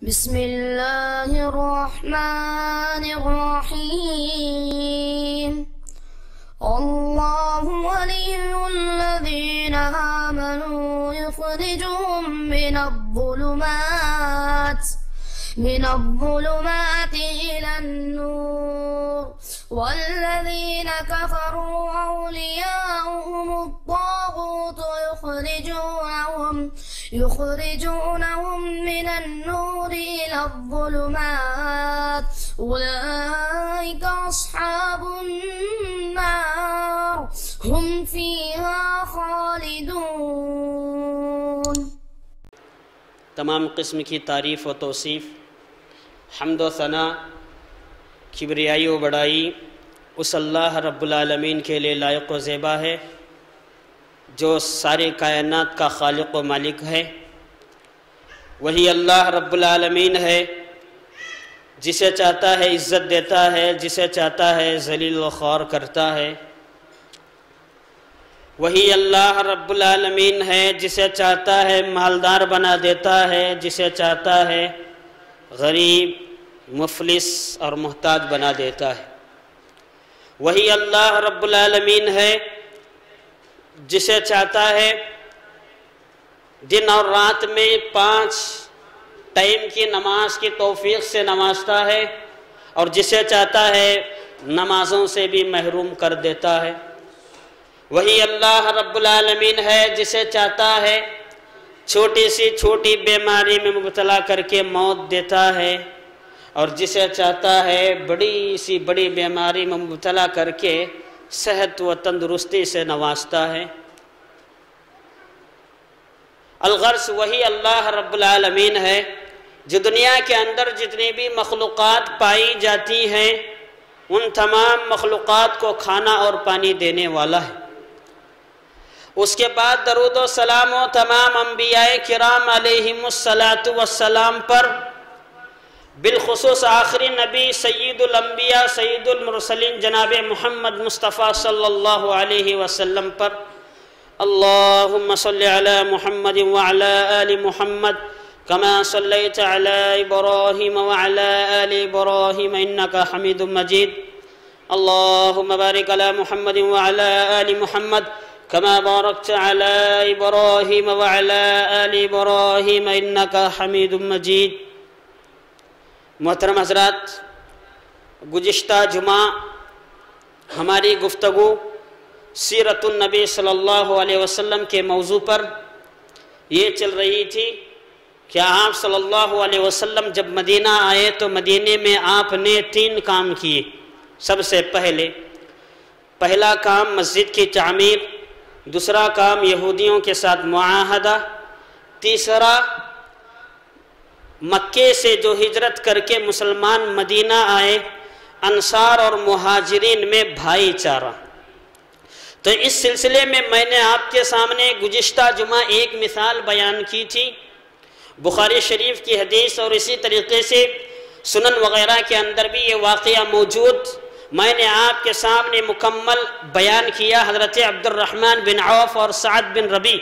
بسم الله الرحمن الرحيم. الله ولي الذين آمنوا يخرجهم من الظلمات من الظلمات إلى النور. والذين كفروا أولياؤهم يخرجونهم يخرجونهم من النور إلى الظلمات. أولئك أصحاب النار. هم فيها خالدون. تمام قسم کی تعریف و توصیف، حمد و ثنا کبریائی و بڑائی، اس اللہ رب العالمین کے لیے لائق و زیبا ہے۔ جو سارے کائنات کا خالق و مالک ہے۔ وہی اللہ رب العالمین ہے، جسے چاہتا ہے عزت دیتا ہے، جسے چاہتا ہے ذلیل و خوار کرتا ہے۔ وہی اللہ رب العالمین ہے، جسے چاہتا ہے مالدار بنا دیتا ہے، جسے چاہتا ہے غریب، مفلس اور محتاج بنا دیتا ہے۔ وہی اللہ رب العالمین ہے جسے چاہتا ہے، دن اور رات میں پانچ ٹائم کی نماز کی توفیق سے نمازتا ہے اور جسے چاہتا ہے نمازوں سے بھی محروم کر دیتا ہے۔ وہی اللہ رب العالمین ہے جسے چاہتا ہے چھوٹی سی چھوٹی بیماری میں مبتلا کر کے موت دیتا ہے اور جسے چاہتا ہے بڑی سی بڑی بیماری میں مبتلا کر کے صحت و تندرستی سے نوازتا ہے۔ الغرض وہی اللہ رب العالمین ہے جو دنیا کے اندر جتنی بھی مخلوقات پائی جاتی ہیں، ان تمام مخلوقات کو کھانا اور پانی دینے والا ہے۔ اس کے بعد درود و سلام و تمام انبیاء کرام علیہم السلاۃ والسلام پر بالخصوص آخری نبی سید الانبیاء سید المرسلین جناب محمد مصطفیٰ صلی اللہ علیہ وسلم پر. اللہم صلی علی محمد وعلی آل محمد كما صليت على إبراهيم وعلى آل إبراهيم إنك حميد مجيد. اللهم بارك على محمد وعلى آل محمد كما باركت على إبراهيم وعلى آل إبراهيم إنك حميد مجيد. محترم حضرات، گزشتہ جمعہ ہماری گفتگو سیرت النبی صلی اللہ علیہ وسلم کے موضوع پر یہ چل رہی تھی کہ آپ صلی اللہ علیہ وسلم جب مدینہ آئے تو مدینہ میں آپ نے تین کام کیے۔ سب سے پہلے، پہلا کام مسجد کی تعمیر، دوسرا کام یہودیوں کے ساتھ معاہدہ، تیسرا مکے سے جو ہجرت کر کے مسلمان مدینہ آئے، انصار اور مہاجرین میں بھائی چارہ۔ تو اس سلسلے میں میں نے آپ کے سامنے گزشتہ جمعہ ایک مثال بیان کی تھی۔ بخاری شریف کی حدیث اور اسی طریقے سے سنن وغیرہ کے اندر بھی یہ واقعہ موجود۔ میں نے آپ کے سامنے مکمل بیان کیا، حضرت عبد الرحمن بن عوف اور سعد بن ربی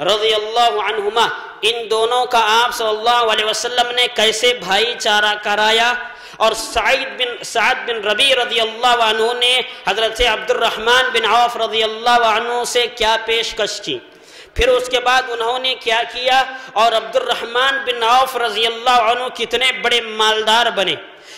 رضی اللہ عنہما، ان دونوں کا آپ صلی اللہ علیہ وسلم نے کیسے بھائی چارہ کرایا؟ اور سعید بن، سعد بن ربی رضی اللہ عنہ نے حضرت عبد الرحمن بن عوف رضی اللہ عنہ سے کیا پیشکش کی؟ پھر اس کے بعد انہوں نے کیا کیا؟ اور عبد الرحمن بن عوف رضی اللہ عنہ کتنے بڑے مالدار بنے؟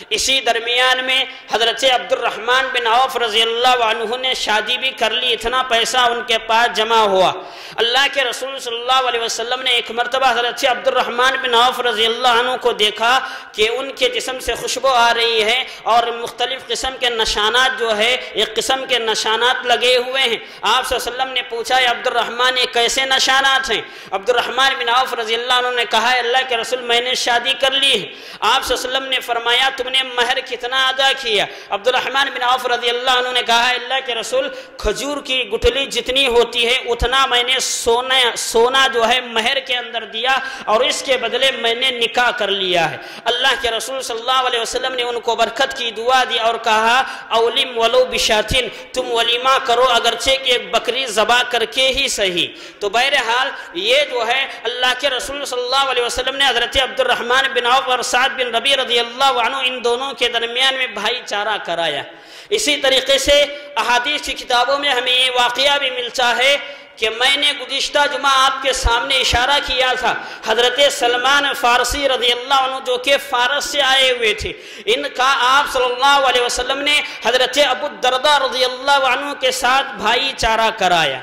اسی درمیان میں حضرت عبد الرحمن بن عوف رضی اللہ عنہ نے شادی بھی کر لی، اتنا پیسہ ان کے پاس جمع ہوا۔ اللہ کے رسول صلی اللہ علیہ وسلم نے ایک مرتبہ حضرت عبد الرحمن بن عوف رضی اللہ عنہ کو دیکھا کہ ان کے جسم سے خوشبو آ رہی ہے اور مختلف قسم کے نشانات جو ہے، ایک قسم کے نشانات لگے ہوئے ہیں۔ آپ صلی اللہ علیہ وسلم نے پوچھا عبد الرحمن یہ کیسے نشانات ہیں؟ عبد الرحمن بن عوف رضی اللہ عنہ نے کہا اللہ کے رسول، میں نے شادی کر لی ہے۔ آپ صلی اللہ علیہ وسلم نے فرمایا تم نے مہر کتنا ادا کیا؟ عبد الرحمن بن عوف رضی اللہ عنہ نے کہا اللہ کے رسول، کھجور کی گٹلی جتنی ہوتی ہے، اتنا میں نے سونا سونا جو ہے مہر کے اندر دیا اور اس کے بدلے میں نے نکاح کر لیا ہے۔ اللہ کے رسول صلی اللہ علیہ وسلم نے ان کو برکت کی دعا دی اور کہا، اولم ولو بشاتن تم ولیمہ کرو اگرچہ کہ ایک بکری ذبح کر کے ہی صحیح۔ تو بہرحال یہ جو ہے اللہ کے رسول صلی اللہ علیہ وسلم نے حضرت عبد الرحمن بن عوف اور سعد بن ربی رضی اللہ عنہ ان دونوں کے درمیان میں بھائی چارہ کرایا۔ اسی طریقے سے احادیث کی کتابوں میں ہمیں یہ واقعہ بھی ملتا ہے کہ میں نے گزشتہ جمعہ آپ کے سامنے اشارہ کیا تھا۔ حضرت سلمان فارسی رضی اللہ عنہ جو کہ فارس سے آئے ہوئے تھے، ان کا آپ صلی اللہ علیہ وسلم نے حضرت ابو الدردہ رضی اللہ عنہ کے ساتھ بھائی چارہ کرایا۔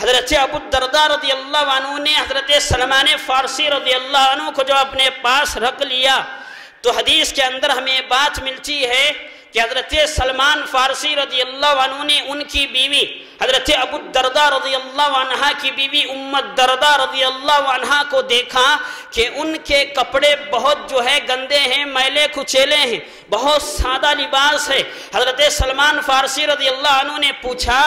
حضرت ابو الدردہ رضی اللہ عنہ نے حضرت سلمان فارسی رضی اللہ عنہ کو جو اپنے پاس رکھ لیا تو حدیث کے اندر ہمیں بات ملتی ہے کہ حضرت سلمان فارسی رضی اللہ عنہ نے ان کی بیوی حضرت ابو الدردہ رضی اللہ عنہ کی بیوی امت دردہ رضی اللہ عنہ کو دیکھا کہ ان کے کپڑے بہت جو ہے گندے ہیں، میلے کچیلے ہیں، بہت سادہ لباس ہے۔ حضرت سلمان فارسی رضی اللہ عنہ نے پوچھا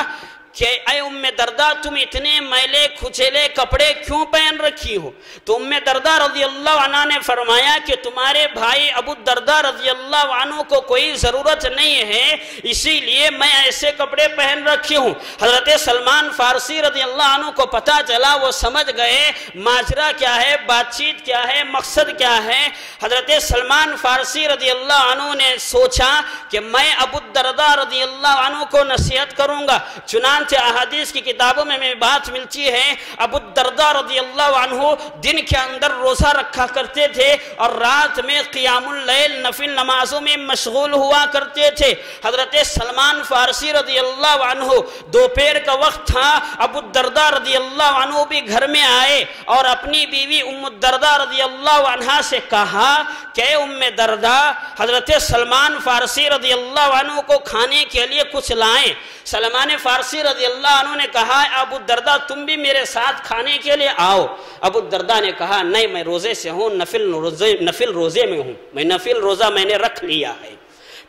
کہ اے ام دردہ تم اتنے میلے کھچیلے کپڑے کیوں پہن رکھی ہو؟ تو ام دردہ رضی اللہ عنہ نے فرمایا کہ تمہارے بھائی ابو دردہ رضی اللہ عنہ کو کوئی ضرورت نہیں ہے، اسی لیے میں ایسے کپڑے پہن رکھی ہوں۔ حضرت سلمان فارسی رضی اللہ عنہ کو پتا چلا، وہ سمجھ گئے ماجرہ کیا ہے بات چیت کیا ہے، مقصد کیا ہے۔ حضرت سلمان فارسی رضی اللہ عنہ نے سوچا کہ میں ابو دردہ رضی اللہ عنہ کو نصیحت کروں گا۔ چنانچہ چنانچہ احادیث کی کتابوں میں میں بات ملتی ہے۔ ابو الدردہ رضی اللہ عنہ دن کے اندر روزہ رکھا کرتے تھے اور رات میں قیام اللیل، نفل نمازوں میں مشغول ہوا کرتے تھے۔ حضرت سلمان فارسی رضی اللہ عنہ دوپہر کا وقت تھا۔ ابو الدردہ رضی اللہ عنہ بھی گھر میں آئے اور اپنی بیوی ام الدردہ رضی اللہ عنہ سے کہا کہ ام دردہ حضرت سلمان فارسی رضی اللہ عنہ کو کھانے کے لیے کچھ لائیں۔ سلمان فارسی رضی اللہ عنہ نے کہا، ابو دردہ، تم بھی میرے ساتھ کھانے کے لیے آؤ. ابو دردہ نے کہا، نہیں، میں روزے سے ہوں، نفل روزے نفل روزے میں ہوں، میں نفل روزہ میں نے رکھ لیا ہے.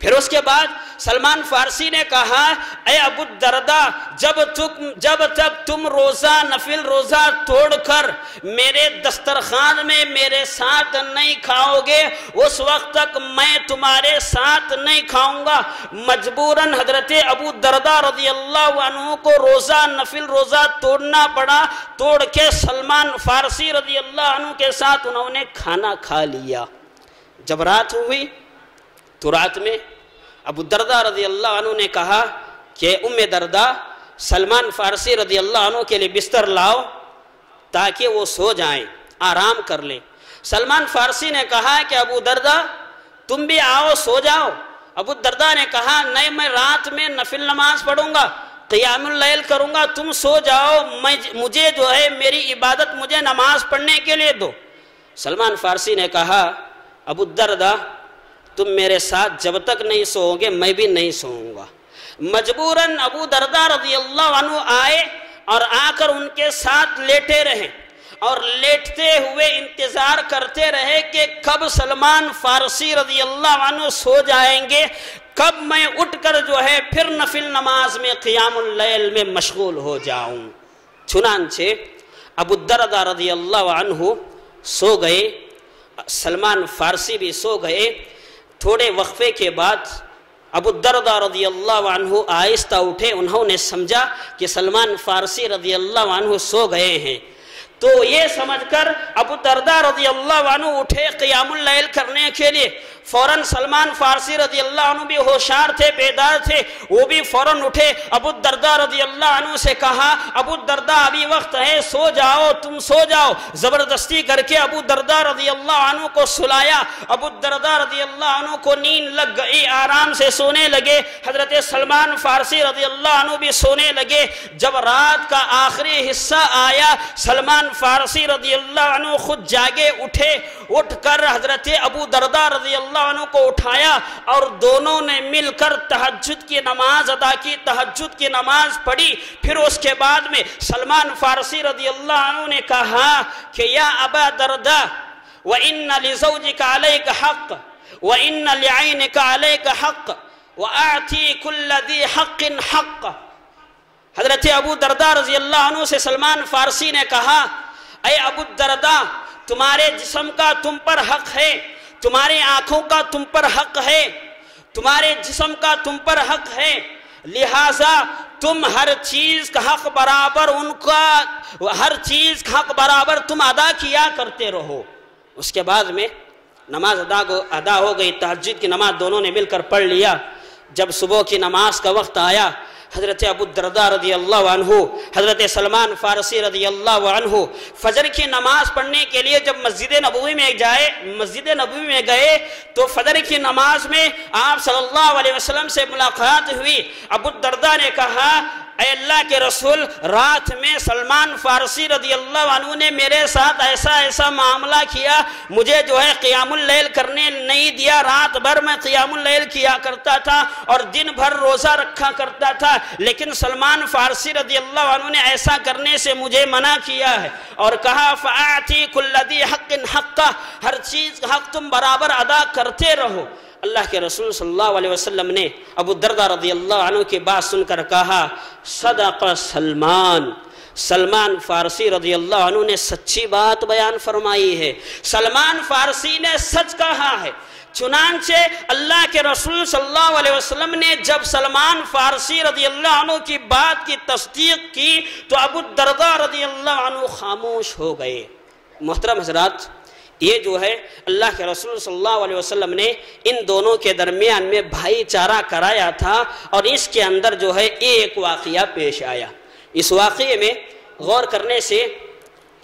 پھر اس کے بعد سلمان فارسی نے کہا، اے ابو دردہ جب تم جب تک تم روزہ، نفل روزہ توڑ کر میرے دسترخوان میں میرے ساتھ نہیں کھاؤ گے، اس وقت تک میں تمہارے ساتھ نہیں کھاؤں گا۔ مجبوراً حضرت ابو دردہ رضی اللہ عنہ کو روزہ، نفل روزہ توڑنا پڑا۔ توڑ کے سلمان فارسی رضی اللہ عنہ کے ساتھ انہوں نے کھانا کھا لیا۔ جب رات ہوئی تو رات میں ابو دردہ رضی اللہ عنہ نے کہا کہ ام دردہ سلمان فارسی رضی اللہ عنہ کے لیے بستر لاؤ تاکہ وہ سو جائیں، آرام کر لیں۔ سلمان فارسی نے کہا کہ ابو دردہ تم بھی آؤ، سو جاؤ۔ ابو دردہ نے کہا، نہیں، میں رات میں نفل نماز پڑھوں گا، قیام اللیل کروں گا، تم سو جاؤ، میں مجھے جو ہے، میری عبادت مجھے نماز پڑھنے کے لیے دو۔ سلمان فارسی نے کہا، ابو دردہ تم میرے ساتھ جب تک نہیں سوؤ گے میں بھی نہیں سوؤں گا۔ مجبوراً ابو دردہ رضی اللہ عنہ آئے اور آ کر ان کے ساتھ لیٹے رہے اور لیٹتے ہوئے انتظار کرتے رہے کہ کب سلمان فارسی رضی اللہ عنہ سو جائیں گے، کب میں اٹھ کر جو ہے پھر نفل نماز میں قیام اللیل میں مشغول ہو جاؤں۔ چنانچہ ابو دردہ رضی اللہ عنہ سو گئے، سلمان فارسی بھی سو گئے۔ تھوڑے وقفے کے بعد ابو الدردہ رضی اللہ عنہ آہستہ اٹھے، انہوں نے سمجھا کہ سلمان فارسی رضی اللہ عنہ سو گئے ہیں۔ تو یہ سمجھ کر ابو دردہ رضی اللہ عنہ اٹھے قیام اللیل کرنے کے لیے۔ فوراً سلمان فارسی رضی اللہ عنہ بھی ہوشار تھے، بیدار تھے۔ وہ بھی فوراً اٹھے۔ ابو دردہ رضی اللہ عنہ سے کہا، ابو دردہ ابھی وقت ہے، سو جاؤ، تم سو جاؤ۔ زبردستی کر کے ابو دردہ رضی اللہ عنہ کو سلایا۔ ابو دردہ رضی اللہ عنہ کو نیند لگ گئی، آرام سے سونے لگے۔ حضرت سلمان فارسی رضی اللہ عنہ بھی سونے لگے۔ جب رات کا آخری حصہ آیا، سلمان فارسی رضی اللہ عنہ خود جاگے اٹھے، اٹھ کر حضرت ابو دردہ رضی اللہ عنہ کو اٹھایا اور دونوں نے مل کر تحجد کی نماز ادا کی۔ تحجد کی نماز پڑھی۔ پھر اس کے بعد میں سلمان فارسی رضی اللہ عنہ نے کہا کہ یا ابا دردہ وَإِنَّ لِزَوْجِكَ عَلَيْكَ حَقٍ وَإِنَّ لِعَيْنِكَ عَلَيْكَ حَقٍّ وَأَعْتِي كُلَّ ذِي حَقٍّ حَقٍّ۔ حضرت ابو دردہ رضی اللہ عنہ سے سلمان فارسی نے کہا، اے ابو دردہ تمہارے جسم کا تم پر حق ہے تمہاری آنکھوں کا تم پر حق ہے، تمہارے جسم کا تم پر حق ہے، لہٰذا تم ہر چیز کا حق برابر ان کا، ہر چیز کا حق برابر تم ادا کیا کرتے رہو۔ اس کے بعد میں نماز ادا کو ادا ہو گئی تحجد کی نماز دونوں نے مل کر پڑھ لیا۔ جب صبح کی نماز کا وقت آیا حضرت ابو الدردہ رضی اللہ عنہ، حضرت سلمان فارسی رضی اللہ عنہ، فجر کی نماز پڑھنے کے لیے جب مسجد نبوی میں جائے، مسجد نبوی میں گئے، تو فجر کی نماز میں آپ صلی اللہ علیہ وسلم سے ملاقات ہوئی۔ ابو الدردہ نے کہا اے اللہ کے رسول، رات میں سلمان فارسی رضی اللہ عنہ نے میرے ساتھ ایسا ایسا معاملہ کیا، مجھے جو ہے قیام اللیل کرنے نہیں دیا، رات بھر میں قیام اللیل کیا کرتا تھا اور دن بھر روزہ رکھا کرتا تھا، لیکن سلمان فارسی رضی اللہ عنہ نے ایسا کرنے سے مجھے منع کیا ہے اور کہا، فَآتِي كُلَّ ذِي حَقٍ حَقَّ ہر چیز کا حق تم برابر ادا کرتے رہو۔ اللہ کے رسول صلی اللہ علیہ وسلم نے ابو دردہ رضی اللہ عنہ کی بات سن کر کہا، صدق سلمان۔ سلمان فارسی رضی اللہ عنہ نے سچی بات بیان فرمائی ہے۔ سلمان فارسی نے سچ کہا ہے۔ چنانچہ اللہ کے رسول صلی اللہ علیہ وسلم نے جب سلمان فارسی رضی اللہ عنہ کی بات کی تصدیق کی تو ابو دردہ رضی اللہ عنہ خاموش ہو گئے۔ محترم حضرات یہ جو ہے اللہ کے رسول صلی اللہ علیہ وسلم نے ان دونوں کے درمیان میں بھائی چارہ کرایا تھا اور اس کے اندر جو ہے ایک واقعہ پیش آیا۔ اس واقعے میں غور کرنے سے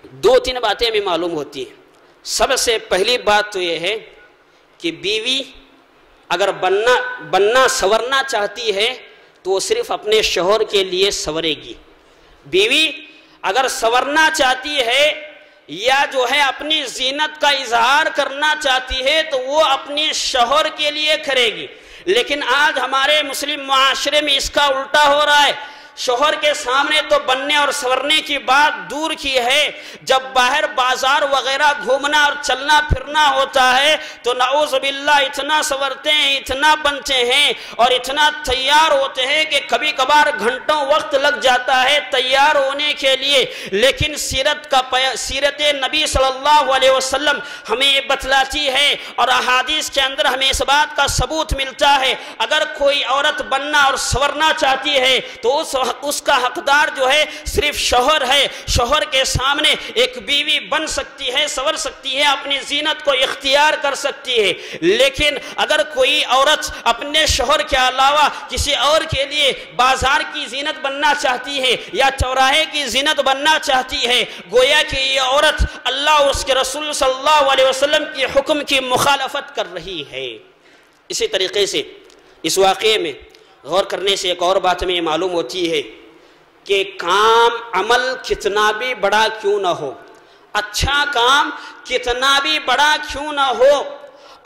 دو تین باتیں ہمیں معلوم ہوتی ہیں۔ سب سے پہلی بات تو یہ ہے کہ بیوی اگر بننا بننا سورنا چاہتی ہے تو وہ صرف اپنے شوہر کے لیے سورے گی۔ بیوی اگر سورنا چاہتی ہے یا جو ہے اپنی زینت کا اظہار کرنا چاہتی ہے تو وہ اپنی شوہر کے لیے کرے گی۔ لیکن آج ہمارے مسلم معاشرے میں اس کا الٹا ہو رہا ہے۔ شوہر کے سامنے تو بننے اور سورنے کی بات دور کی ہے۔ جب باہر بازار وغیرہ گھومنا اور چلنا پھرنا ہوتا ہے تو نعوذ باللہ اتنا سورتے ہیں، اتنا بنتے ہیں اور اتنا تیار ہوتے ہیں کہ کبھی کبھار گھنٹوں وقت لگ جاتا ہے تیار ہونے کے لیے۔ لیکن سیرت کا سیرت نبی صلی اللہ علیہ وسلم ہمیں یہ بتلاتی ہے اور احادیث کے اندر ہمیں اس بات کا ثبوت ملتا ہے۔ اگر کوئی عورت بننا اور سورنا چاہتی ہے تو اس اس کا حقدار جو ہے صرف شوہر ہے۔ شوہر کے سامنے ایک بیوی بن سکتی ہے سور سکتی ہے، اپنی زینت کو اختیار کر سکتی ہے۔ لیکن اگر کوئی عورت اپنے شوہر کے علاوہ کسی اور کے لیے بازار کی زینت بننا چاہتی ہے یا چوراہے کی زینت بننا چاہتی ہے، گویا کہ یہ عورت اللہ اس کے رسول صلی اللہ علیہ وسلم کی حکم کی مخالفت کر رہی ہے۔ اسی طریقے سے اس واقعے میں غور کرنے سے ایک اور بات میں یہ معلوم ہوتی ہے کہ کام عمل کتنا بھی بڑا کیوں نہ ہو اچھا کام کتنا بھی بڑا کیوں نہ ہو،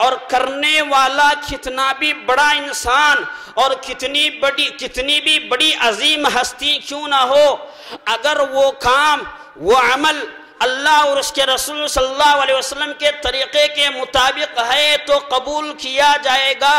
اور کرنے والا کتنا بھی بڑا انسان اور کتنی بڑی، کتنی بھی بڑی عظیم ہستی کیوں نہ ہو، اگر وہ کام، وہ عمل اللہ اور اس کے رسول صلی اللہ علیہ وسلم کے طریقے کے مطابق ہے تو قبول کیا جائے گا۔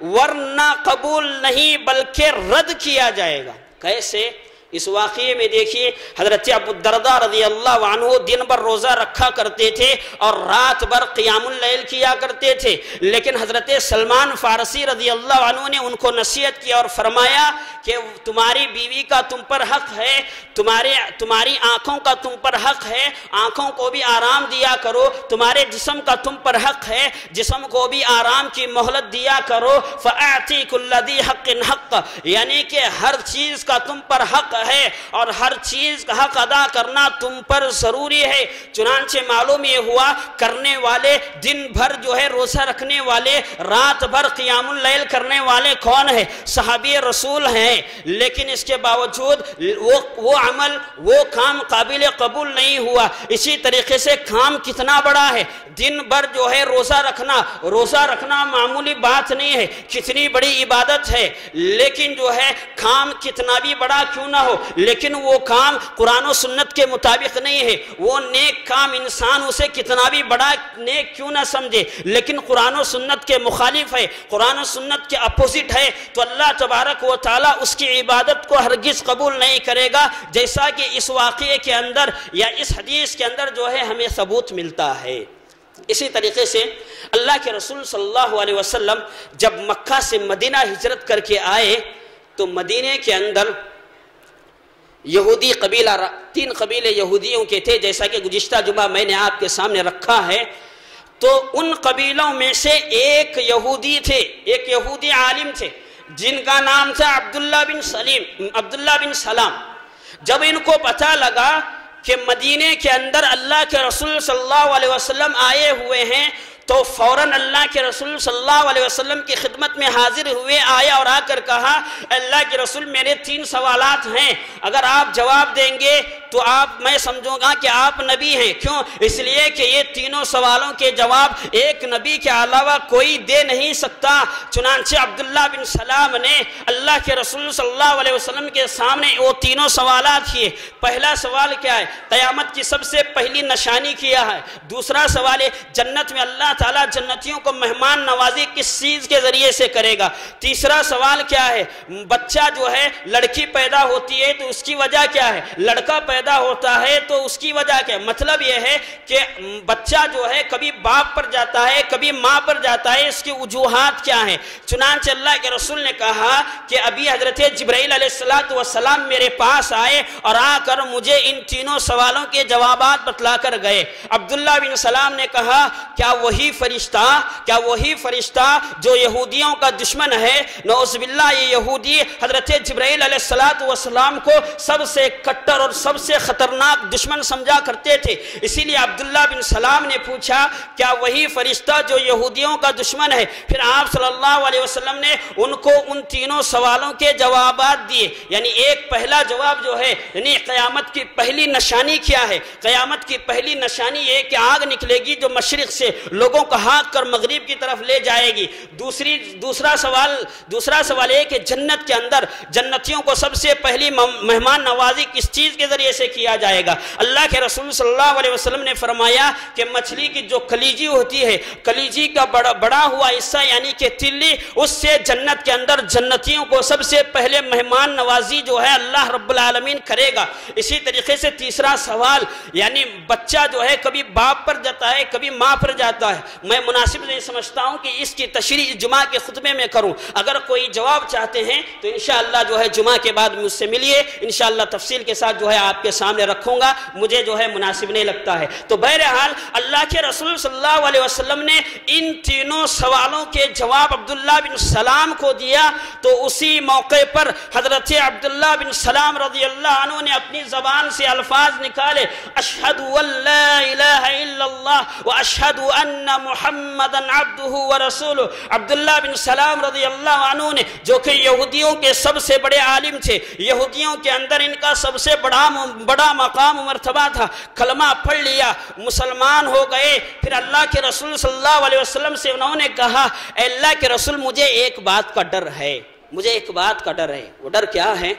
ورنہ قبول نہیں بلکہ رد کیا جائے گا۔ کیسے؟ اس واقعے میں دیکھیے حضرت ابو الدردہ رضی اللہ عنہ دن بھر روزہ رکھا کرتے تھے اور رات بھر قیام اللیل کیا کرتے تھے لیکن حضرت سلمان فارسی رضی اللہ عنہ نے ان کو نصیحت کی اور فرمایا کہ تمہاری بیوی کا تم پر حق ہے، تمہارے تمہاری آنکھوں کا تم پر حق ہے، آنکھوں کو بھی آرام دیا کرو، تمہارے جسم کا تم پر حق ہے، جسم کو بھی آرام کی مہلت دیا کرو فَأَعْتِي كُلَّ ذِي حَقٍ حَقٍ یعنی کہ ہر چیز کا تم پر حق ہے اور ہر چیز کا حق ادا کرنا تم پر ضروری ہے۔ چنانچہ معلوم یہ ہوا کرنے والے دن بھر جو ہے روزہ رکھنے والے، رات بھر قیام اللیل کرنے والے کون ہے صحابی رسول ہیں۔ لیکن اس کے باوجود وہ وہ عمل، وہ کام قابل قبول نہیں ہوا۔ اسی طریقے سے کام کتنا بڑا ہے۔ دن بھر جو ہے روزہ رکھنا روزہ رکھنا معمولی بات نہیں ہے۔ کتنی بڑی عبادت ہے۔ لیکن جو ہے کام کتنا بھی بڑا کیوں نہ ہو، لیکن وہ کام قرآن و سنت کے مطابق نہیں ہے۔ وہ نیک کام انسان اسے کتنا بھی بڑا نیک کیوں نہ سمجھے، لیکن قرآن و سنت کے مخالف ہے۔ قرآن و سنت کے اپوزٹ ہے۔ تو اللہ تبارک و تعالیٰ اس کی عبادت کو ہرگز قبول نہیں کرے گا، جیسا کہ اس واقعے کے اندر یا اس حدیث کے اندر جو ہے ہمیں ثبوت ملتا ہے۔ اسی طریقے سے اللہ کے رسول صلی اللہ علیہ وسلم جب مکہ سے مدینہ ہجرت کر کے آئے، تو مدینہ کے اندر یہودی قبیلہ تین قبیلے یہودیوں کے تھے، جیسا کہ گزشتہ جمعہ میں نے آپ کے سامنے رکھا ہے۔ تو ان قبیلوں میں سے ایک یہودی تھے، ایک یہودی عالم تھے، جن کا نام تھا عبداللہ بن سلیم، عبداللہ بن سلام۔ جب ان کو پتہ لگا کہ مدینے کے اندر اللہ کے رسول صلی اللہ علیہ وسلم آئے ہوئے ہیں تو فوراً اللہ کے رسول صلی اللہ علیہ وسلم کی خدمت میں حاضر ہوئے، آیا اور آ کر کہا، اللہ کے رسول میرے تین سوالات ہیں، اگر آپ جواب دیں گے تو آپ میں سمجھوں گا کہ آپ نبی ہیں۔ کیوں؟ اس لیے کہ یہ تینوں سوالوں کے جواب ایک نبی کے علاوہ کوئی دے نہیں سکتا۔ چنانچہ عبداللہ بن سلام نے اللہ کے رسول صلی اللہ علیہ وسلم کے سامنے وہ تینوں سوالات کیے۔ پہلا سوال کیا ہے؟ قیامت کی سب سے پہلی نشانی کیا ہے؟ دوسرا سوال ہے، جنت میں اللہ تعالیٰ جنتیوں کو مہمان نوازی کس چیز کے ذریعے سے کرے گا؟ تیسرا سوال کیا ہے؟ بچہ جو ہے، لڑکی پیدا ہوتی ہے تو اس کی وجہ کیا ہے؟ لڑکا پیدا پیدا ہوتا ہے تو اس کی وجہ کیا مطلب یہ ہے کہ بچہ جو ہے کبھی باپ پر جاتا ہے، کبھی ماں پر جاتا ہے، اس کی وجوہات کیا ہیں؟ چنانچہ اللہ کے رسول نے کہا کہ ابھی حضرت جبرائیل علیہ السلام میرے پاس آئے اور آ کر مجھے ان تینوں سوالوں کے جوابات بتلا کر گئے۔ عبداللہ بن سلام نے کہا، کیا وہی فرشتہ، کیا وہی فرشتہ جو یہودیوں کا دشمن ہے؟ نعوذ باللہ، یہ یہودی حضرت جبرائیل علیہ السلام کو سب سے کٹر اور سب سے خطرناک دشمن سمجھا کرتے تھے۔ اسی لیے عبداللہ بن سلام نے پوچھا، کیا وہی فرشتہ جو یہودیوں کا دشمن ہے؟ پھر آپ صلی اللہ علیہ وسلم نے ان کو ان تینوں سوالوں کے جوابات دیے۔ یعنی ایک پہلا جواب جو ہے یعنی قیامت کی پہلی نشانی کیا ہے؟ قیامت کی پہلی نشانی یہ کہ آگ نکلے گی جو مشرق سے لوگوں لوگوں کو ہاتھ کر مغرب کی طرف لے جائے گی۔ دوسری، دوسرا سوال دوسرا سوال ہے کہ جنت کے اندر جنتیوں کو سب سے پہلی مہمان نوازی کس چیز کے ذریعے سے کیا جائے گا؟ اللہ کے رسول صلی اللہ علیہ وسلم نے فرمایا کہ مچھلی کی جو کلیجی ہوتی ہے، کلیجی کا بڑا بڑا ہوا حصہ یعنی کہ تلی، اس سے جنت کے اندر جنتیوں کو سب سے پہلے مہمان نوازی جو ہے اللہ رب العالمین کرے گا۔ اسی طریقے سے تیسرا سوال یعنی بچہ جو ہے کبھی باپ پر جاتا ہے، کبھی ماں پر جاتا ہے۔ میں مناسب نہیں سمجھتا ہوں کہ اس کی تشریح جمعہ کے خطبے میں کروں۔ اگر کوئی جواب چاہتے ہیں تو انشاءاللہ جو ہے جمعہ کے بعد مجھ سے ملیے۔ انشاءاللہ تفصیل کے ساتھ جو ہے آپ کے سامنے رکھوں گا، مجھے جو ہے مناسب نہیں لگتا ہے۔ تو بہرحال اللہ کے رسول صلی اللہ علیہ وسلم نے ان تینوں سوالوں کے جواب عبداللہ بن سلام کو دیا۔ تو اسی موقع پر حضرت عبداللہ بن سلام رضی اللہ عنہ نے اپنی زبان سے الفاظ نکالے۔ اشہد واللہ الہ الا اللہ و اشہد ان محمد عبدہ و رسول عبداللہ بن سلام رضی اللہ عنہ نے، جو کہ یہودیوں کے سب سے بڑے عالم تھے، یہودیوں کے اندر ان کا سب سے بڑا بڑا مقام و مرتبہ تھا، کلمہ پڑھ لیا، مسلمان ہو گئے، پھر اللہ کے رسول صلی اللہ علیہ وسلم سے انہوں نے کہا، اے اللہ کے رسول، مجھے ایک بات کا ڈر ہے، مجھے ایک بات کا ڈر ہے، وہ ڈر کیا ہے؟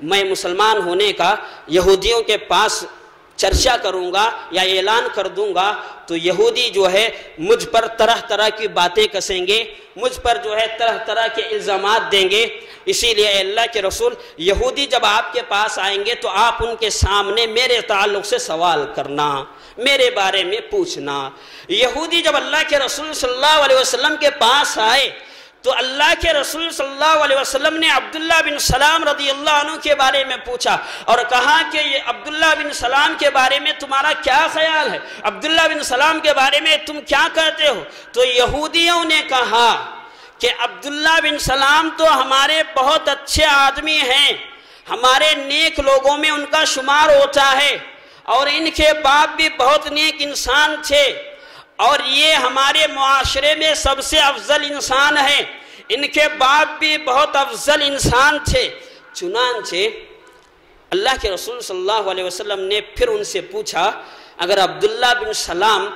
میں مسلمان ہونے کا یہودیوں کے پاس چرچا کروں گا یا اعلان کر دوں گا، تو یہودی جو ہے مجھ پر طرح طرح کی باتیں کسیں گے، مجھ پر جو ہے طرح طرح کے الزامات دیں گے۔ اسی لیے اللہ کے رسول، یہودی جب آپ کے پاس آئیں گے تو آپ ان کے سامنے میرے تعلق سے سوال کرنا، میرے بارے میں پوچھنا۔ یہودی جب اللہ کے رسول صلی اللہ علیہ وسلم کے پاس آئے تو اللہ کے رسول صلی اللہ علیہ وسلم نے عبداللہ بن سلام رضی اللہ عنہ کے بارے میں پوچھا اور کہا کہ یہ عبداللہ بن سلام کے بارے میں تمہارا کیا خیال ہے؟ عبداللہ بن سلام کے بارے میں تم کیا کہتے ہو؟ تو یہودیوں نے کہا کہ عبداللہ بن سلام تو ہمارے بہت اچھے آدمی ہیں، ہمارے نیک لوگوں میں ان کا شمار ہوتا ہے اور ان کے باپ بھی بہت نیک انسان تھے۔ اور یہ ہمارے معاشرے میں سب سے افضل انسان ہیں۔ ان کے باپ بھی بہت افضل انسان تھے۔ چنانچہ اللہ کے رسول صلی اللہ علیہ وسلم نے پھر ان سے پوچھا، اگر عبداللہ بن سلام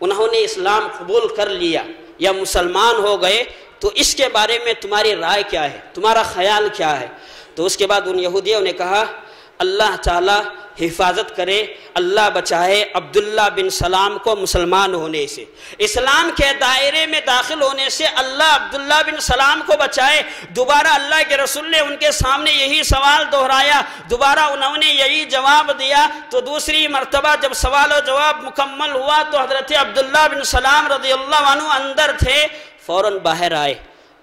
انہوں نے اسلام قبول کر لیا یا مسلمان ہو گئے، تو اس کے بارے میں تمہاری رائے کیا ہے؟ تمہارا خیال کیا ہے؟ تو اس کے بعد ان یہودیوں نے کہا اللہ تعالی حفاظت کرے، اللہ بچائے عبداللہ بن سلام کو مسلمان ہونے سے۔ اسلام کے دائرے میں داخل ہونے سے اللہ عبداللہ بن سلام کو بچائے، دوبارہ اللہ کے رسول نے ان کے سامنے یہی سوال دہرایا، دوبارہ انہوں نے یہی جواب دیا۔ تو دوسری مرتبہ جب سوال و جواب مکمل ہوا تو حضرت عبداللہ بن سلام رضی اللہ عنہ اندر تھے، فوراً باہر آئے۔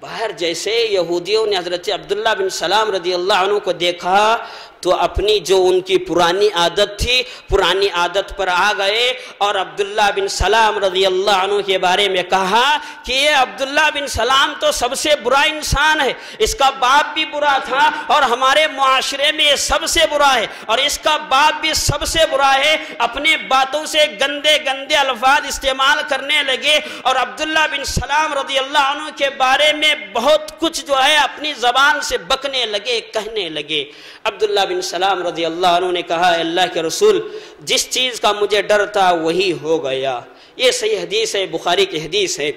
باہر جیسے یہودیوں نے حضرت عبداللہ بن سلام رضی اللہ عنہ کو دیکھا تو اپنی جو ان کی پرانی عادت تھی، پرانی عادت پر آ گئے اور عبداللہ بن سلام رضی اللہ عنہ کے بارے میں کہا کہ یہ عبداللہ بن سلام تو سب سے برا انسان ہے۔ اس کا باپ بھی برا تھا اور ہمارے معاشرے میں یہ سب سے برا ہے۔ اور اس کا باپ بھی سب سے برا ہے۔ اپنے باتوں سے گندے گندے الفاظ استعمال کرنے لگے اور عبداللہ بن سلام رضی اللہ عنہ کے بارے میں بہت کچھ جو ہے اپنی زبان سے بکنے لگے، کہنے لگے۔ عبداللہ بن سلام رضی اللہ عنہ نے کہا اللہ کے رسول، جس چیز کا مجھے ڈر تھا وہی ہو گیا. یہ صحیح حدیث ہے، بخاری کی حدیث ہے۔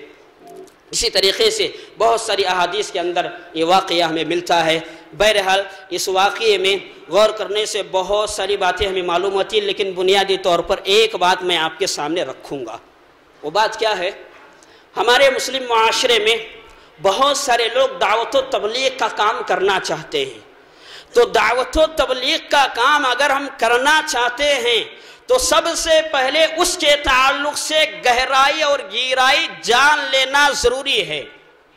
اسی طریقے سے بہت ساری احادیث کے اندر یہ واقعہ ہمیں ملتا ہے۔ بہرحال اس واقعے میں غور کرنے سے بہت ساری باتیں ہمیں معلوم ہوتی ہیں، لیکن بنیادی طور پر ایک بات میں آپ کے سامنے رکھوں گا۔ وہ بات کیا ہے؟ ہمارے مسلم معاشرے میں بہت سارے لوگ دعوت و تبلیغ کا کام کرنا چاہتے ہیں۔ تو دعوت و تبلیغ کا کام اگر ہم کرنا چاہتے ہیں، تو سب سے پہلے اس کے تعلق سے گہرائی اور گیرائی جان لینا ضروری ہے۔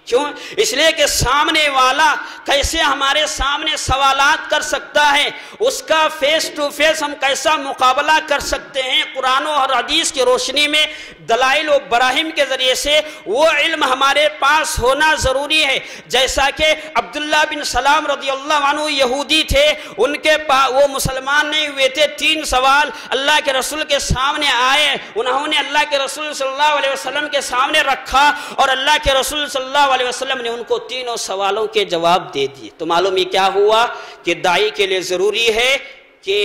کیوں؟ اس لیے کہ سامنے والا کیسے ہمارے سامنے سوالات کر سکتا ہے؟ اس کا فیس ٹو فیس ہم کیسا مقابلہ کر سکتے ہیں؟ قرآن و حدیث کی روشنی میں دلائل و براہم کے ذریعے سے وہ علم ہمارے پاس ہونا ضروری ہے۔ جیسا کہ عبداللہ بن سلام رضی اللہ عنہ یہودی تھے، ان کے پاس وہ مسلمان نہیں ہوئے تھے۔ تین سوال اللہ کے رسول کے سامنے آئے، انہوں نے اللہ کے رسول صلی اللہ علیہ وسلم کے سامنے رکھا اور اللہ کے رسول صلی اللہ علیہ علیہ وسلم نے ان کو تینوں سوالوں کے جواب دے دیے۔ تو معلوم یہ کیا ہوا کہ دائی کے لیے ضروری ہے کہ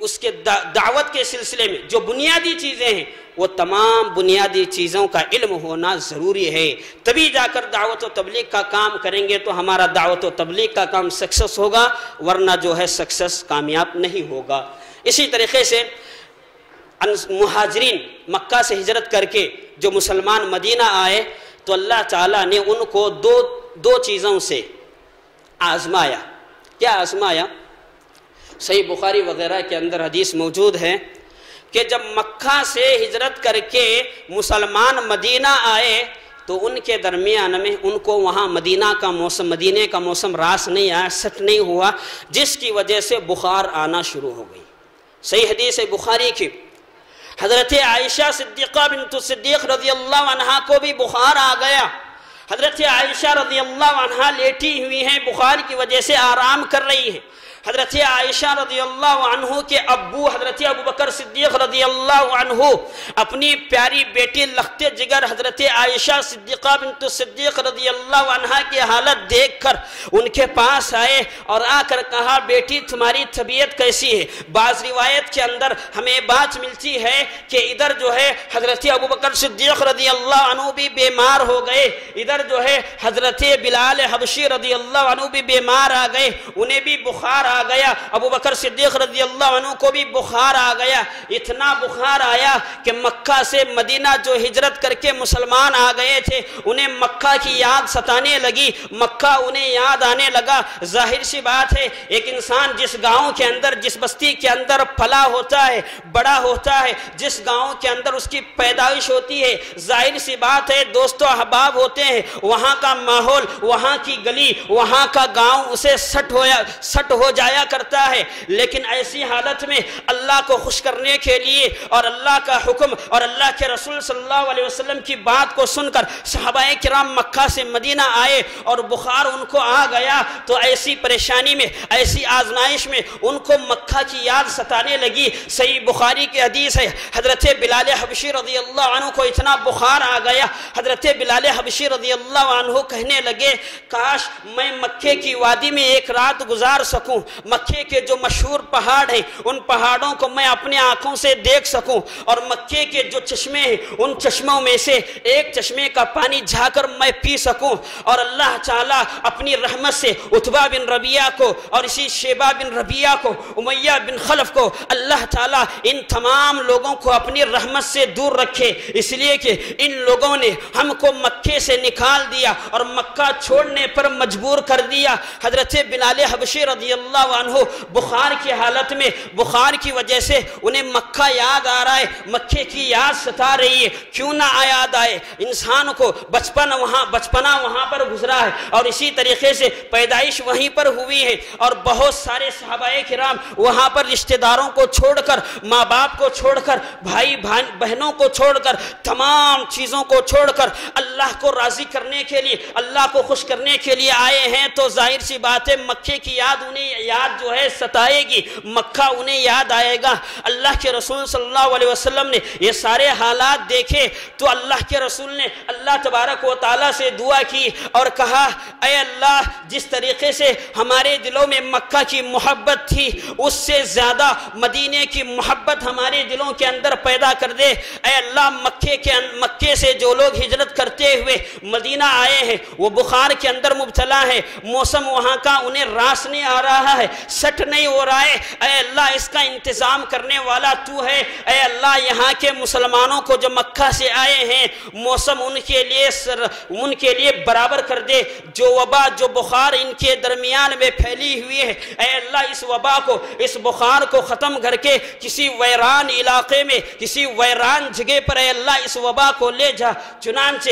اس کے دعوت کے سلسلے میں جو بنیادی چیزیں ہیں، وہ تمام بنیادی چیزوں کا علم ہونا ضروری ہے۔ تبھی جا کر دعوت و تبلیغ کا کام کریں گے تو ہمارا دعوت و تبلیغ کا کام سکسس ہوگا، ورنہ جو ہے سکسس کامیاب نہیں ہوگا۔ اسی طریقے سے مہاجرین مکہ سے ہجرت کر کے جو مسلمان مدینہ آئے تو اللہ تعالیٰ نے ان کو دو دو چیزوں سے آزمایا۔ کیا آزمایا؟ صحیح بخاری وغیرہ کے اندر حدیث موجود ہے کہ جب مکہ سے ہجرت کر کے مسلمان مدینہ آئے تو ان کے درمیان میں ان کو وہاں مدینہ کا موسم مدینہ کا موسم راس نہیں آیا سٹ نہیں ہوا، جس کی وجہ سے بخار آنا شروع ہو گئی۔ صحیح حدیث بخاری کی۔ حضرت عائشہ صدیقہ بنت صدیق رضی اللہ عنہ کو بھی بخار آ گیا۔ حضرت عائشہ رضی اللہ عنہ لیٹی ہوئی ہیں بخار کی وجہ سے آرام کر رہی ہیں۔ حضرت عائشہ رضی اللہ عنہ کے ابو حضرت ابو بکر صدیق رضی اللہ عنہ اپنی پیاری بیٹی لخت جگر حضرت عائشہ صدیقہ بنت صدیق رضی اللہ عنہ کی حالت دیکھ کر ان کے پاس آئے اور آ کر کہا، بیٹی، تمہاری طبیعت کیسی ہے؟ بعض روایت کے اندر ہمیں بات ملتی ہے کہ ادھر جو ہے حضرت ابو بکر صدیق رضی اللہ عنہ بھی بیمار ہو گئے، ادھر جو ہے حضرت بلال حبشی رضی اللہ عنہ بھی بیمار آ گئے، انہیں بھی بخار آ گیا۔ ابو بکر صدیق رضی اللہ عنہ کو بھی بخار آ گیا۔ اتنا بخار آیا کہ مکہ سے مدینہ جو ہجرت کر کے مسلمان آ گئے تھے، انہیں مکہ کی یاد ستانے لگی۔ مکہ انہیں یاد آنے لگا۔ ظاہر سی بات ہے، ایک انسان جس گاؤں کے اندر، جس بستی کے اندر پھلا ہوتا ہے، بڑا ہوتا ہے، جس گاؤں کے اندر اس کی پیدائش ہوتی ہے، ظاہر سی بات ہے، دوست و احباب ہوتے ہیں۔ وہاں کا ماحول، وہاں کی گلی، وہاں کا گاؤں اسے سٹ ہویا، سٹ ہو جایا کرتا ہے۔ لیکن ایسی حالت میں اللہ کو خوش کرنے کے لیے اور اللہ کا حکم اور اللہ کے رسول صلی اللہ علیہ وسلم کی بات کو سن کر صحابہ کرام مکہ سے مدینہ آئے اور بخار ان کو آ گیا تو ایسی پریشانی میں، ایسی آزمائش میں ان کو مکہ کی یاد ستانے لگی۔ صحیح بخاری کی حدیث ہے، حضرت بلال حبشی رضی اللہ عنہ کو اتنا بخار آ گیا۔ حضرت بلال حبشی رضی اللہ عنہ کہنے لگے، کاش میں مکے کی وادی میں ایک رات گزار سکوں۔ مکے کے جو مشہور پہاڑ ہیں، ان پہاڑوں کو میں اپنے آنکھوں سے دیکھ سکوں اور مکے کے جو چشمے ہیں، ان چشموں میں سے ایک چشمے کا پانی جھا کر میں پی سکوں اور اللہ تعالیٰ اپنی رحمت سے اتبا بن ربیہ کو اور اسی شیبہ بن ربیہ کو، امیہ بن خلف کو اللہ تعالیٰ ان تمام لوگوں کو اپنی رحمت سے دور رکھے۔ اس لیے کہ ان لوگوں نے ہم کو مکے سے نکال دیا اور مکہ چھوڑنے پر مجبور کر دیا۔ حضرت بلال حبشی رضی اللہ عنہ بخار کی حالت میں، بخار کی وجہ سے انہیں مکہ یاد آ رہا ہے، مکے کی یاد ستا رہی ہے۔ کیوں نہ یاد آئے؟ انسان کو بچپن وہاں، بچپنا وہاں پر گزرا ہے اور اسی طریقے سے پیدائش وہیں پر ہوئی ہے اور بہت سارے صحابہ کرام وہاں پر رشتہ داروں کو چھوڑ کر، ماں باپ کو چھوڑ کر، بھائی بہنوں کو چھوڑ کر، تمام چیزوں کو چھوڑ کر اللہ کو راضی کرنے کے لیے، اللہ کو خوش کرنے کے لیے آئے ہیں۔ تو ظاہر سی بات ہے، مکے کی یاد انہیں یاد جو ہے ستائے گی، مکہ انہیں یاد آئے گا۔ اللہ کے رسول صلی اللہ علیہ وسلم نے یہ سارے حالات دیکھے۔ تو اللہ کے رسول نے اللہ تبارک و تعالیٰ سے دعا کی اور کہا، اے اللہ، جس طریقے سے ہمارے دلوں میں مکہ کی محبت تھی، اس سے زیادہ مدینے کی محبت ہمارے دلوں کے اندر پیدا کر دے۔ اے اللہ، مکے کے مکے سے جو لوگ ہجرت کرتے ہوئے مدینہ آئے ہیں، وہ بخار کے اندر مبتلا ہے موسم وہاں کا انہیں راس نہیں آ رہا ہے سٹ نہیں ہو رہا ہے۔ اے اللہ، اس کا انتظام کرنے والا تو ہے۔ اے اللہ، یہاں کے مسلمانوں کو جو مکہ سے آئے ہیں، موسم ان کے لیے سر، ان کے لیے برابر کر دے۔ جو وبا، جو بخار ان کے درمیان میں پھیلی ہوئی ہے۔ اے اللہ، اس وبا کو، اس بخار کو ختم کر کے کسی ویران علاقے میں، کسی ویران جگہ پر اے اللہ، اس وبا کو لے جا۔ چنانچہ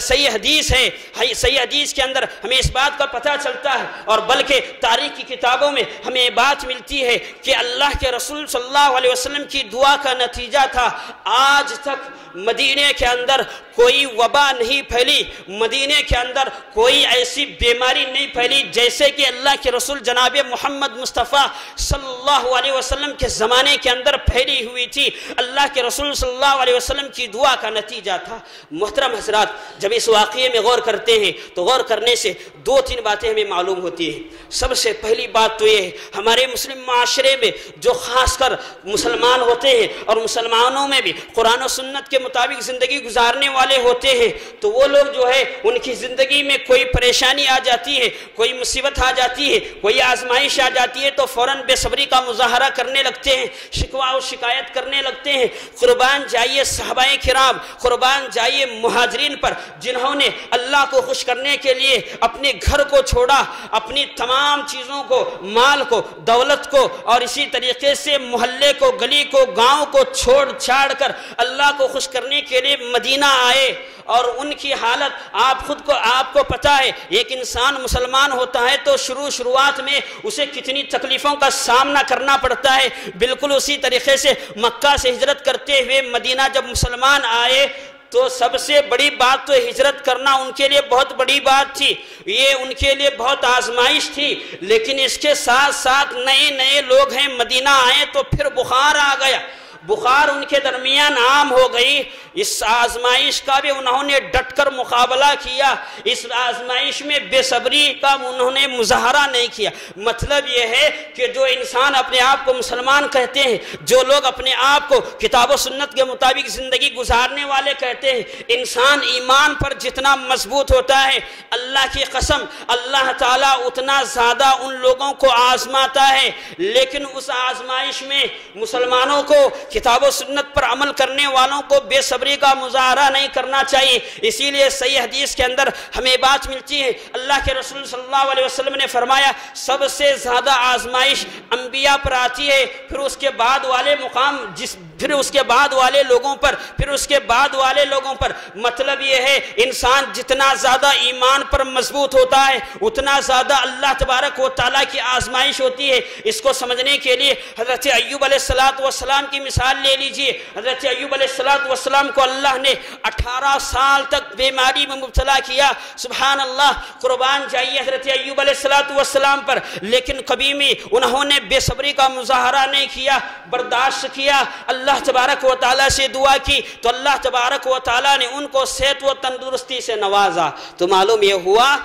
صحیح حدیث ہے۔ صحیح حدیث کے اندر ہمیں اس بات کا پتہ چلتا ہے۔ اور بلکہ تاریخ کی کتاب کتابوں میں ہمیں بات ملتی ہے کہ اللہ کے رسول صلی اللہ علیہ وسلم کی دعا کا نتیجہ تھا، آج تک مدینے کے اندر کوئی وبا نہیں پھیلی، مدینے کے اندر کوئی ایسی بیماری نہیں پھیلی جیسے کہ اللہ کے رسول جناب محمد مصطفیٰ صلی اللہ علیہ وسلم کے زمانے کے اندر پھیلی ہوئی تھی۔ اللہ کے رسول صلی اللہ علیہ وسلم کی دعا کا نتیجہ تھا۔ محترم حضرات، جب اس واقعے میں غور کرتے ہیں تو غور کرنے سے دو تین باتیں ہمیں معلوم ہوتی ہیں۔ سب سے پہلی بات تو یہ ہے، ہمارے مسلم معاشرے میں جو خاص کر مسلمان ہوتے ہیں اور مسلمانوں میں بھی قرآن و سنت کے مطابق زندگی گزارنے والے ہوتے ہیں، تو وہ لوگ جو ہے، ان کی زندگی میں کوئی پریشانی آ جاتی ہے، کوئی مصیبت آ جاتی ہے، کوئی آزمائش آ جاتی ہے، تو فوراً بے صبری کا مظاہرہ کرنے لگتے ہیں، شکوہ و شکایت کرنے لگتے ہیں۔ قربان جائیے صحابہ کرام، قربان جائیے مہاجرین پر، جنہوں نے اللہ کو خوش کرنے کے لیے اپنے گھر کو چھوڑا، اپنی تمام چیزوں کو، مال کو، دولت کو، اور اسی طریقے سے محلے کو، گلی کو، گاؤں کو چھوڑ چھاڑ کر اللہ کو خوش کرنے کے لیے مدینہ آئے اور ان کی حالت آپ خود کو آپ کو پتا ہے۔ ایک انسان مسلمان ہوتا ہے تو شروع شروعات میں اسے کتنی تکلیفوں کا سامنا کرنا پڑتا ہے۔ بالکل اسی طریقے سے مکہ سے ہجرت کرتے ہوئے مدینہ جب مسلمان آئے تو سب سے بڑی بات تو ہجرت کرنا ان کے لیے بہت بڑی بات تھی۔ یہ ان کے لیے بہت آزمائش تھی۔ لیکن اس کے ساتھ ساتھ نئے نئے لوگ ہیں۔ مدینہ آئے تو پھر بخار آ گیا۔ بخار ان کے درمیان عام ہو گئی۔ اس آزمائش کا بھی انہوں نے ڈٹ کر مقابلہ کیا۔ اس آزمائش میں بے صبری کا انہوں نے مظاہرہ نہیں کیا۔ مطلب یہ ہے کہ جو انسان اپنے آپ کو مسلمان کہتے ہیں، جو لوگ اپنے آپ کو کتاب و سنت کے مطابق زندگی گزارنے والے کہتے ہیں، انسان ایمان پر جتنا مضبوط ہوتا ہے، اللہ کی قسم، اللہ تعالیٰ اتنا زیادہ ان لوگوں کو آزماتا ہے۔ لیکن اس آزمائش میں مسلمانوں کو کتاب و سنت پر عمل کرنے والوں کو بے صبری کا مظاہرہ نہیں کرنا چاہیے۔ اسی لیے صحیح حدیث کے اندر ہمیں بات ملتی ہے۔ اللہ کے رسول صلی اللہ علیہ وسلم نے فرمایا، سب سے زیادہ آزمائش انبیاء پر آتی ہے، پھر اس کے بعد والے مقام، جس، پھر اس کے بعد والے لوگوں پر، پھر اس کے بعد والے لوگوں پر۔ مطلب یہ ہے، انسان جتنا زیادہ ایمان پر مضبوط ہوتا ہے، اتنا زیادہ اللہ تبارک و تعالیٰ کی آزمائش ہوتی ہے۔ اس کو سمجھنے کے لیے حضرت ایوب علیہ السلام کی مثال مثال لے لیجیے۔ حضرت ایوب علیہ السلام کو اللہ نے اٹھارہ سال تک بیماری میں مبتلا کیا۔ سبحان اللہ قربان جائیے حضرت ایوب علیہ السلام پر۔ لیکن کبھی بھی انہوں نے بے صبری کا مظاہرہ نہیں کیا، برداشت کیا۔ اللہ اللہ تبارک و تعالیٰ سے دعا کی۔ تو اللہ تبارک و تعالیٰ نے ان کو صحت و تندرستی سے نوازا۔ تو معلوم یہ ہوا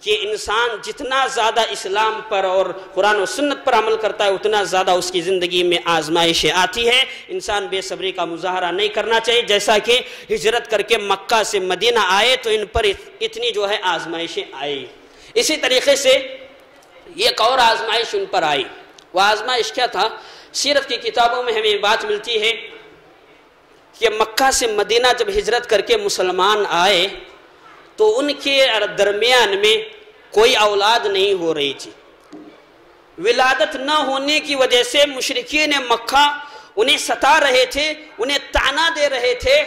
کہ انسان جتنا زیادہ اسلام پر اور قرآن و سنت پر عمل کرتا ہے، اتنا زیادہ اس کی زندگی میں آزمائشیں آتی ہے۔ انسان بے صبری کا مظاہرہ نہیں کرنا چاہیے۔ جیسا کہ ہجرت کر کے مکہ سے مدینہ آئے تو ان پر اتنی جو ہے آزمائشیں آئی اسی طریقے سے ایک اور آزمائش ان پر آئی۔ وہ آزمائش کیا تھا؟ سیرت کی کتابوں میں ہمیں بات ملتی ہے کہ مکہ سے مدینہ جب ہجرت کر کے مسلمان آئے تو ان کے درمیان میں کوئی اولاد نہیں ہو رہی تھی۔ ولادت نہ ہونے کی وجہ سے مشرقین مکہ انہیں ستا رہے تھے، انہیں تانا دے رہے تھے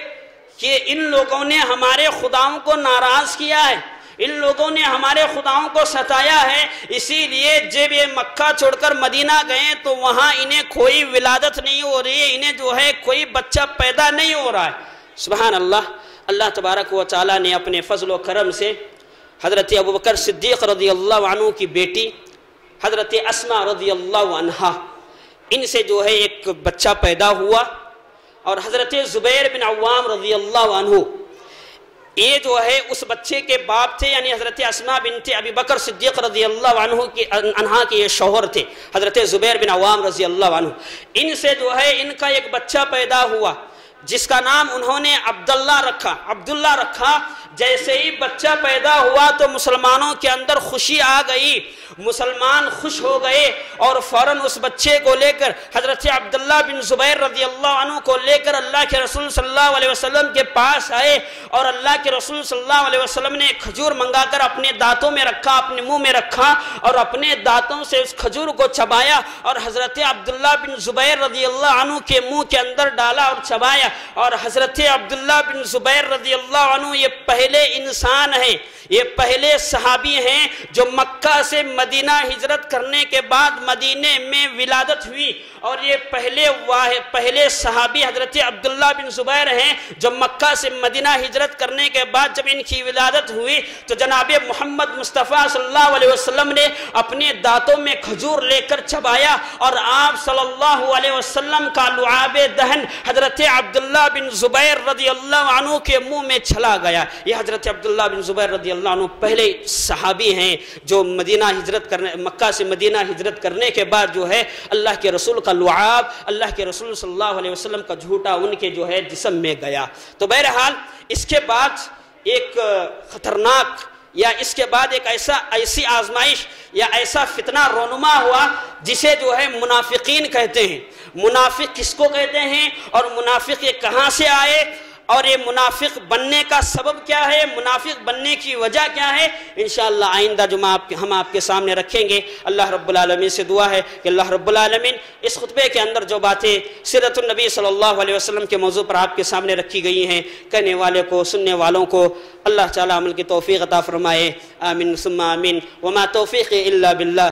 کہ ان لوگوں نے ہمارے خداؤں کو ناراض کیا ہے۔ ان لوگوں نے ہمارے خداؤں کو ستایا ہے، اسی لیے جب یہ مکہ چھوڑ کر مدینہ گئے تو وہاں انہیں کوئی ولادت نہیں ہو رہی ہے انہیں جو ہے کوئی بچہ پیدا نہیں ہو رہا ہے۔ سبحان اللہ۔ اللہ تبارک و تعالیٰ نے اپنے فضل و کرم سے حضرت ابوبکر صدیق رضی اللہ عنہ کی بیٹی، حضرت اسما رضی اللہ عنہ ان سے جو ہے ایک بچہ پیدا ہوا۔ اور حضرت زبیر بن عوام رضی اللہ عنہ، یہ جو ہے اس بچے کے باپ تھے یعنی حضرت اسما بنت ابی بکر صدیق رضی اللہ عنہ کی کے یہ شوہر تھے، حضرت زبیر بن عوام رضی اللہ عنہ۔ ان سے جو ہے ان کا ایک بچہ پیدا ہوا۔ جس کا نام انہوں نے عبداللہ رکھا۔ عبداللہ رکھا، جیسے ہی بچہ پیدا ہوا تو مسلمانوں کے اندر خوشی آ گئی۔ مسلمان خوش ہو گئے اور فوراً اس بچے کو لے کر حضرت عبداللہ بن زبیر رضی اللہ عنہ کو لے کر اللہ کے رسول صلی اللہ علیہ وسلم کے پاس آئے اور اللہ کے رسول صلی اللہ علیہ وسلم نے کھجور منگا کر اپنے دانتوں میں رکھا، اپنے منہ میں رکھا اور اپنے دانتوں سے اس کھجور کو چبایا اور حضرت عبداللہ بن زبیر رضی اللہ عنہ کے منہ کے اندر ڈالا اور چبایا۔ اور حضرت عبداللہ بن زبیر رضی اللہ عنہ یہ پہلے انسان ہیں، یہ پہلے صحابی ہیں جو مکہ سے مدینہ ہجرت کرنے کے بعد مدینے میں ولادت ہوئی۔ اور یہ پہلے واحد پہلے صحابی حضرت عبداللہ بن زبیر ہیں جو مکہ سے مدینہ ہجرت کرنے کے بعد جب ان کی ولادت ہوئی، تو جناب محمد مصطفیٰ صلی اللہ علیہ وسلم نے اپنے دانتوں میں کھجور لے کر چبایا اور آپ صلی اللہ علیہ وسلم کا لعاب دہن حضرت عبداللہ بن زبیر رضی اللہ عنہ کے منہ میں چھلا گیا۔ یہ حضرت عبداللہ بن زبیر رضی اللہ عنہ پہلے صحابی ہیں جو مدینہ ہجرت کرنے، مکہ سے مدینہ ہجرت کرنے کے بعد جو ہے، اللہ کے رسول کا لعاب اللہ کے رسول صلی اللہ علیہ وسلم کا جھوٹا ان کے جو ہے جسم میں گیا۔ تو بہرحال اس کے بعد ایک خطرناک یا اس کے بعد ایک ایسا، ایسی آزمائش یا ایسا فتنہ رونما ہوا جسے جو ہے منافقین کہتے ہیں۔ منافق کس کو کہتے ہیں اور منافق یہ کہاں سے آئے؟ اور یہ منافق بننے کا سبب کیا ہے؟ منافق بننے کی وجہ کیا ہے؟ انشاءاللہ آئندہ جو ہم آپ کے سامنے رکھیں گے، اللہ رب العالمین سے دعا ہے کہ اللہ رب العالمین اس خطبے کے اندر جو باتیں سیرت النبی صلی اللہ علیہ وسلم کے موضوع پر آپ کے سامنے رکھی گئی ہیں، کہنے والے کو، سننے والوں کو اللہ تعالیٰ عمل کی توفیق عطا فرمائے۔ آمین، ثم آمین۔ وما توفیق الا باللہ۔